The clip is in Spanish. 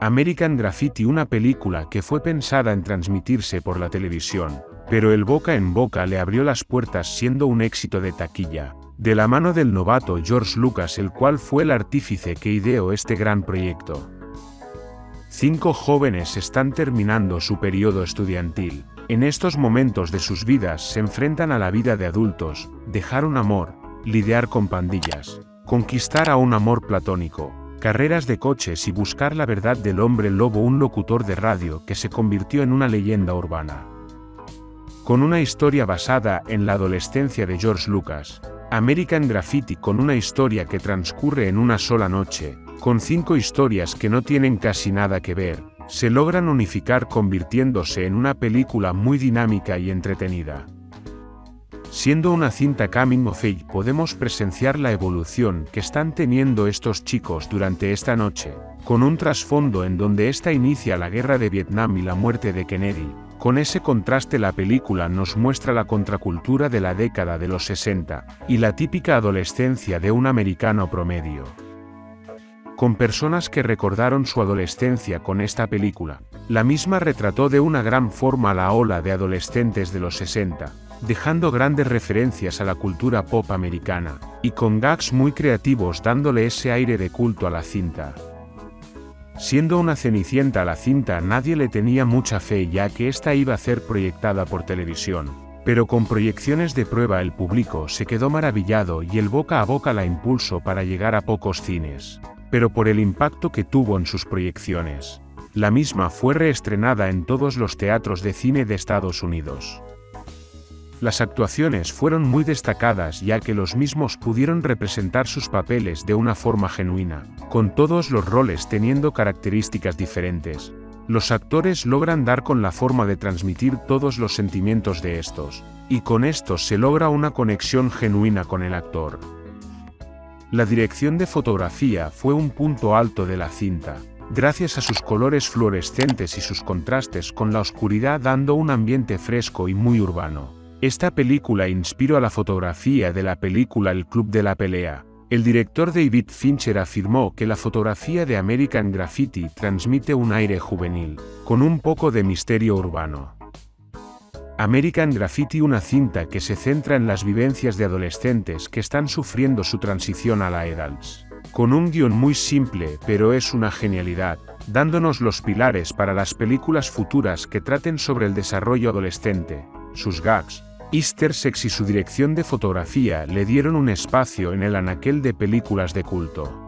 American Graffiti una película que fue pensada en transmitirse por la televisión, pero el boca en boca le abrió las puertas siendo un éxito de taquilla, de la mano del novato George Lucas el cual fue el artífice que ideó este gran proyecto. Cinco jóvenes están terminando su periodo estudiantil. En estos momentos de sus vidas se enfrentan a la vida de adultos, dejar un amor, lidiar con pandillas, conquistar a un amor platónico, carreras de coches y buscar la verdad del hombre lobo un locutor de radio que se convirtió en una leyenda urbana. Con una historia basada en la adolescencia de George Lucas, American Graffiti con una historia que transcurre en una sola noche, con cinco historias que no tienen casi nada que ver, se logran unificar convirtiéndose en una película muy dinámica y entretenida. Siendo una cinta coming of age podemos presenciar la evolución que están teniendo estos chicos durante esta noche, con un trasfondo en donde esta inicia la guerra de Vietnam y la muerte de Kennedy. Con ese contraste la película nos muestra la contracultura de la década de los 60, y la típica adolescencia de un americano promedio. Con personas que recordaron su adolescencia con esta película, la misma retrató de una gran forma la ola de adolescentes de los 60, dejando grandes referencias a la cultura pop americana, y con gags muy creativos dándole ese aire de culto a la cinta. Siendo una cenicienta a la cinta nadie le tenía mucha fe ya que esta iba a ser proyectada por televisión, pero con proyecciones de prueba el público se quedó maravillado y el boca a boca la impulsó para llegar a pocos cines, pero por el impacto que tuvo en sus proyecciones. La misma fue reestrenada en todos los teatros de cine de Estados Unidos. Las actuaciones fueron muy destacadas ya que los mismos pudieron representar sus papeles de una forma genuina, con todos los roles teniendo características diferentes. Los actores logran dar con la forma de transmitir todos los sentimientos de estos, y con esto se logra una conexión genuina con el actor. La dirección de fotografía fue un punto alto de la cinta, gracias a sus colores fluorescentes y sus contrastes con la oscuridad dando un ambiente fresco y muy urbano. Esta película inspiró a la fotografía de la película El Club de la Pelea. El director David Fincher afirmó que la fotografía de American Graffiti transmite un aire juvenil, con un poco de misterio urbano. American Graffiti una cinta que se centra en las vivencias de adolescentes que están sufriendo su transición a la adults. Con un guion muy simple pero es una genialidad, dándonos los pilares para las películas futuras que traten sobre el desarrollo adolescente, sus gags, Easter Sex y su dirección de fotografía le dieron un espacio en el anaquel de películas de culto.